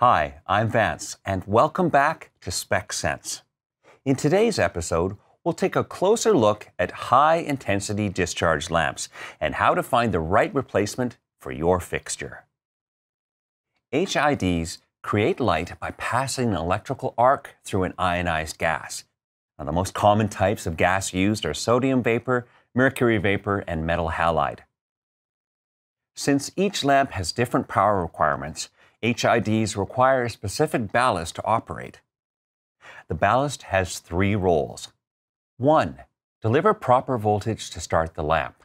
Hi, I'm Vance, and welcome back to Spec Sense. In today's episode, we'll take a closer look at high intensity discharge lamps and how to find the right replacement for your fixture. HIDs create light by passing an electrical arc through an ionized gas. Now, the most common types of gas used are sodium vapor, mercury vapor, and metal halide. Since each lamp has different power requirements, HIDs require a specific ballast to operate. The ballast has three roles. 1. Deliver proper voltage to start the lamp.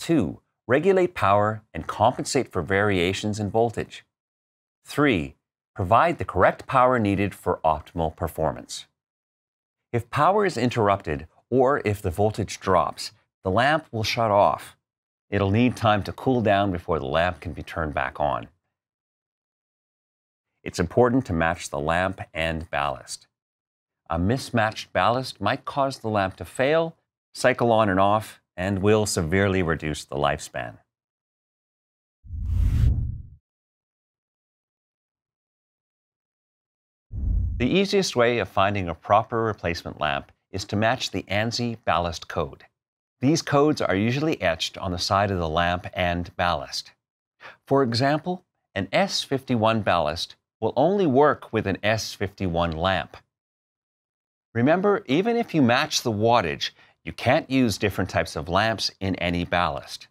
2. Regulate power and compensate for variations in voltage. 3. Provide the correct power needed for optimal performance. If power is interrupted or if the voltage drops, the lamp will shut off. It'll need time to cool down before the lamp can be turned back on. It's important to match the lamp and ballast. A mismatched ballast might cause the lamp to fail, cycle on and off, and will severely reduce the lifespan. The easiest way of finding a proper replacement lamp is to match the ANSI ballast code. These codes are usually etched on the side of the lamp and ballast. For example, an S51 ballast will only work with an S51 lamp. Remember, even if you match the wattage, you can't use different types of lamps in any ballast.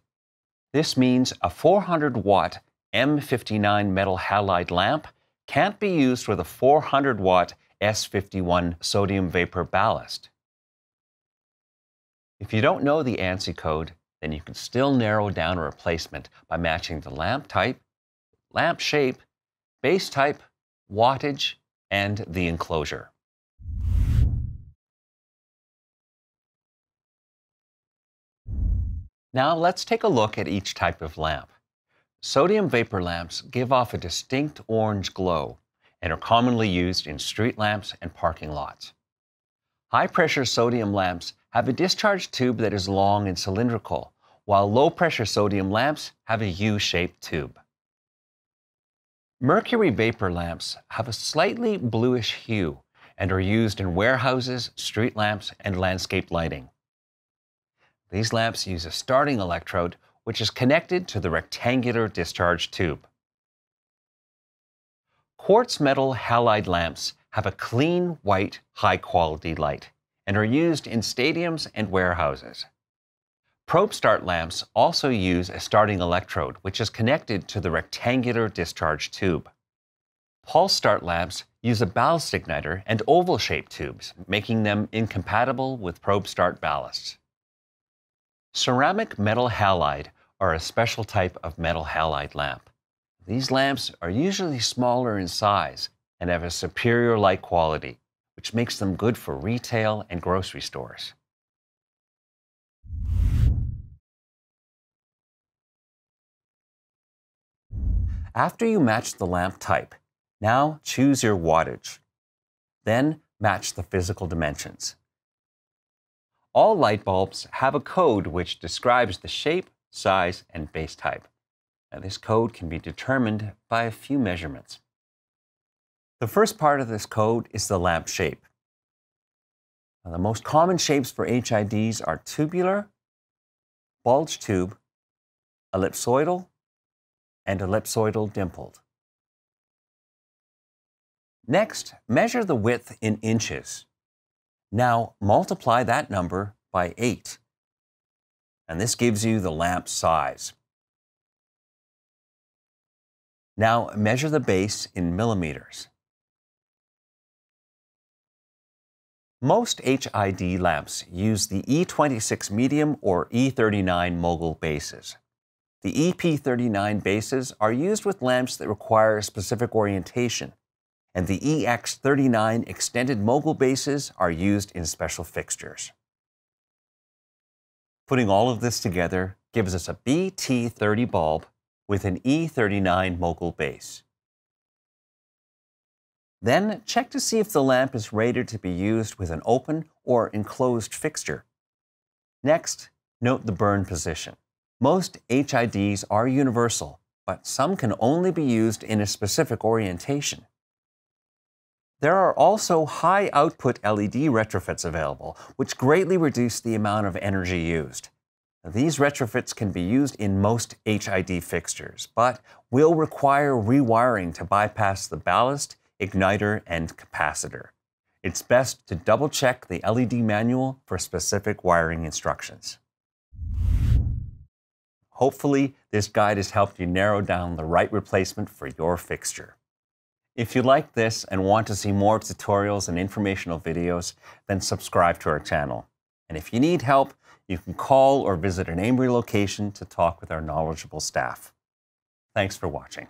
This means a 400 watt M59 metal halide lamp can't be used with a 400 watt S51 sodium vapor ballast. If you don't know the ANSI code, then you can still narrow down a replacement by matching the lamp type, lamp shape, base type, wattage, and the enclosure. Now let's take a look at each type of lamp. Sodium vapor lamps give off a distinct orange glow and are commonly used in street lamps and parking lots. High pressure sodium lamps have a discharge tube that is long and cylindrical, while low pressure sodium lamps have a U shaped tube. Mercury vapor lamps have a slightly bluish hue and are used in warehouses, street lamps, and landscape lighting. These lamps use a starting electrode which is connected to the rectangular discharge tube. Quartz metal halide lamps have a clean, white, high quality light and are used in stadiums and warehouses. Probe start lamps also use a starting electrode, which is connected to the rectangular discharge tube. Pulse start lamps use a ballast igniter and oval shaped tubes, making them incompatible with probe start ballasts. Ceramic metal halide are a special type of metal halide lamp. These lamps are usually smaller in size and have a superior light quality which makes them good for retail and grocery stores. After you match the lamp type, now choose your wattage. Then match the physical dimensions. All light bulbs have a code which describes the shape, size, and base type. Now, this code can be determined by a few measurements. The first part of this code is the lamp shape. Now, the most common shapes for HIDs are tubular, bulge tube, ellipsoidal, and ellipsoidal dimpled. Next, measure the width in inches. Now multiply that number by 8. And this gives you the lamp size. Now measure the base in millimeters. Most HID lamps use the E26 medium or E39 mogul bases. The EP39 bases are used with lamps that require a specific orientation, and the EX39 extended mogul bases are used in special fixtures. Putting all of this together gives us a BT30 bulb with an E39 mogul base. Then check to see if the lamp is rated to be used with an open or enclosed fixture. Next, note the burn position. Most HIDs are universal, but some can only be used in a specific orientation. There are also high output LED retrofits available, which greatly reduce the amount of energy used. These retrofits can be used in most HID fixtures, but will require rewiring to bypass the ballast, igniter, and capacitor. It's best to double check the LED manual for specific wiring instructions. Hopefully, this guide has helped you narrow down the right replacement for your fixture. If you like this and want to see more tutorials and informational videos, then subscribe to our channel. And if you need help, you can call or visit an AMRE location to talk with our knowledgeable staff. Thanks for watching.